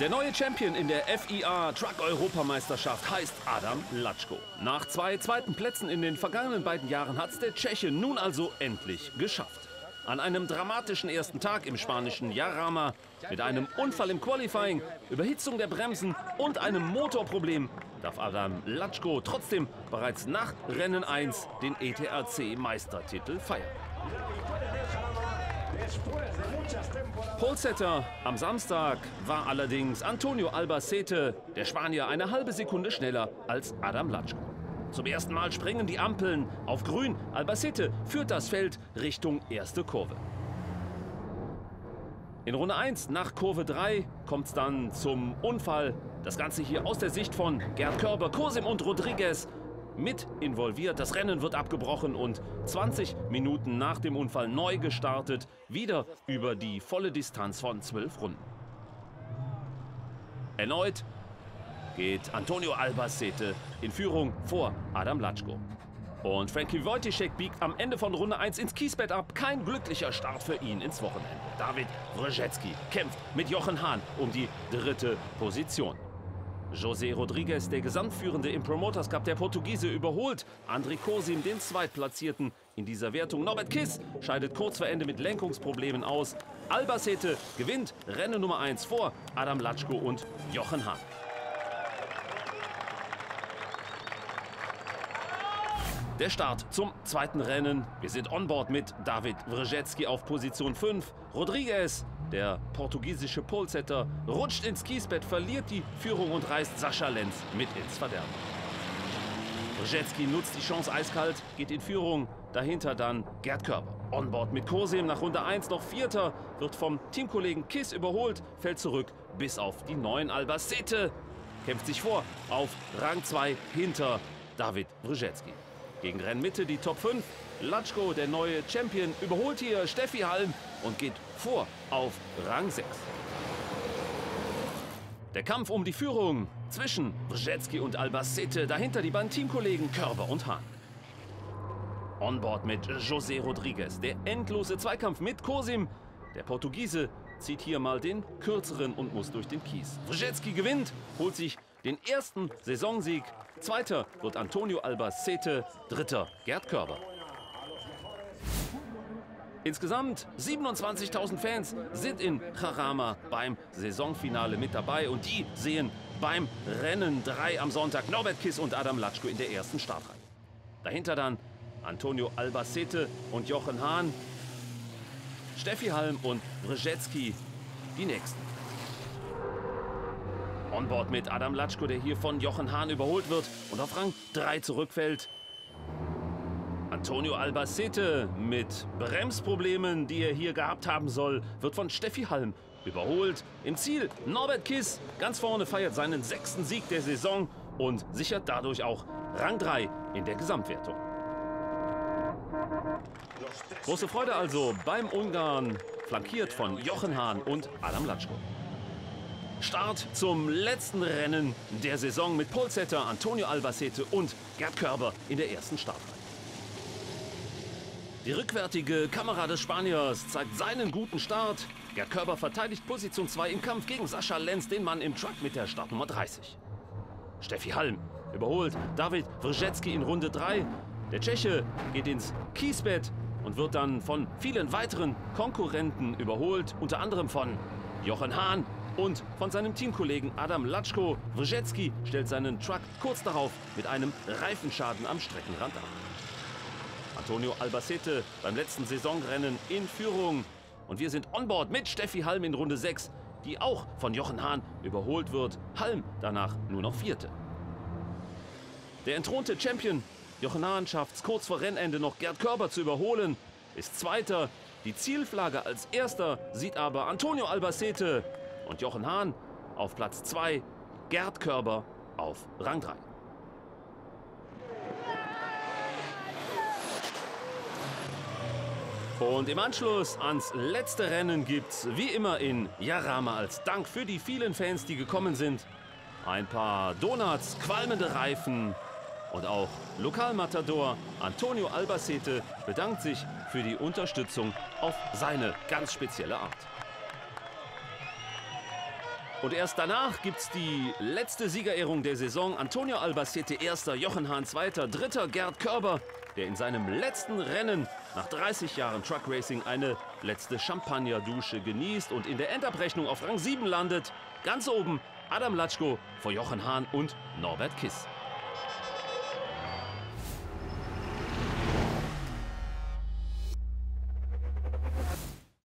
Der neue Champion in der FIA Truck Europameisterschaft heißt Adam Latschko. Nach zwei zweiten Plätzen in den vergangenen beiden Jahren hat es der Tscheche nun also endlich geschafft. An einem dramatischen ersten Tag im spanischen Jarama mit einem Unfall im Qualifying, Überhitzung der Bremsen und einem Motorproblem darf Adam Latschko trotzdem bereits nach Rennen 1 den ETRC-Meistertitel feiern. Polsetter am Samstag war allerdings Antonio Albacete, der Spanier, eine halbe Sekunde schneller als Adam Latschko. Zum ersten Mal springen die Ampeln auf grün. Albacete führt das Feld Richtung erste Kurve. In Runde 1 nach Kurve 3 kommt es dann zum Unfall. Das Ganze hier aus der Sicht von Gerd Körber, Kosim und Rodriguez mit involviert. Das Rennen wird abgebrochen und 20 Minuten nach dem Unfall neu gestartet. Wieder über die volle Distanz von 12 Runden. Erneut geht Antonio Albacete in Führung vor Adam Latschko. Und Frankie Wojciech biegt am Ende von Runde 1 ins Kiesbett ab. Kein glücklicher Start für ihn ins Wochenende. David Wrzecki kämpft mit Jochen Hahn um die dritte Position. José Rodriguez, der Gesamtführende im Promoters Cup der Portugiese, überholt André Kosim, den Zweitplatzierten in dieser Wertung. Norbert Kiss scheidet kurz vor Ende mit Lenkungsproblemen aus. Albacete gewinnt Rennen Nummer 1 vor Adam Latschko und Jochen Hahn. Der Start zum zweiten Rennen. Wir sind on board mit David Wrzecki auf Position 5. Rodriguez, der portugiesische Polesetter, rutscht ins Kiesbett, verliert die Führung und reißt Sascha Lenz mit ins Verderben. Wrzecki nutzt die Chance eiskalt, geht in Führung. Dahinter dann Gerd Körber. Onboard mit Kosim nach Runde 1 noch Vierter, wird vom Teamkollegen Kiss überholt, fällt zurück bis auf die neuen Albacete. Kämpft sich vor auf Rang 2 hinter David Wrzecki. Gegen Rennmitte die Top 5. Latschko, der neue Champion, überholt hier Steffi Halm und geht vor auf Rang 6. Der Kampf um die Führung zwischen Wrzecki und Albacete, dahinter die beiden Teamkollegen Körber und Hahn. Onboard mit José Rodriguez, der endlose Zweikampf mit Kosim. Der Portugiese zieht hier mal den kürzeren und muss durch den Kies. Wrzecki gewinnt, holt sich den ersten Saisonsieg. Zweiter wird Antonio Albacete, dritter Gerd Körber. Insgesamt 27.000 Fans sind in Jarama beim Saisonfinale mit dabei und die sehen beim Rennen 3 am Sonntag Norbert Kiss und Adam Latschko in der ersten Startreihe. Dahinter dann Antonio Albacete und Jochen Hahn, Steffi Halm und Wrzecki die nächsten. Onboard mit Adam Latschko, der hier von Jochen Hahn überholt wird und auf Rang 3 zurückfällt. Antonio Albacete mit Bremsproblemen, die er hier gehabt haben soll, wird von Steffi Halm überholt. Im Ziel Norbert Kiss ganz vorne feiert seinen sechsten Sieg der Saison und sichert dadurch auch Rang 3 in der Gesamtwertung. Große Freude also beim Ungarn, flankiert von Jochen Hahn und Adam Latschko. Start zum letzten Rennen der Saison mit Polsetter, Antonio Albacete und Gerd Körber in der ersten Startreihe. Die rückwärtige Kamera des Spaniers zeigt seinen guten Start. Gerd Körber verteidigt Position 2 im Kampf gegen Sascha Lenz, den Mann im Truck mit der Startnummer 30. Steffi Halm überholt David Wrzecki in Runde 3. Der Tscheche geht ins Kiesbett und wird dann von vielen weiteren Konkurrenten überholt, unter anderem von Jochen Hahn, und von seinem Teamkollegen Adam Latschko. Wrzecki stellt seinen Truck kurz darauf mit einem Reifenschaden am Streckenrand ab. Antonio Albacete beim letzten Saisonrennen in Führung. Und wir sind on board mit Steffi Halm in Runde 6, die auch von Jochen Hahn überholt wird. Halm danach nur noch Vierte. Der entthronte Champion Jochen Hahn schafft es kurz vor Rennende noch Gerd Körber zu überholen, ist Zweiter. Die Zielflagge als Erster sieht aber Antonio Albacete und Jochen Hahn auf Platz 2, Gerd Körber auf Rang 3. Und im Anschluss ans letzte Rennen gibt's wie immer in Jarama als Dank für die vielen Fans, die gekommen sind, ein paar Donuts, qualmende Reifen und auch Lokalmatador Antonio Albacete bedankt sich für die Unterstützung auf seine ganz spezielle Art. Und erst danach gibt's die letzte Siegerehrung der Saison. Antonio Albacete erster, Jochen Hahn zweiter, dritter Gerd Körber, der in seinem letzten Rennen nach 30 Jahren Truck Racing eine letzte Champagnerdusche genießt und in der Endabrechnung auf Rang 7 landet. Ganz oben Adam Latschko vor Jochen Hahn und Norbert Kiss.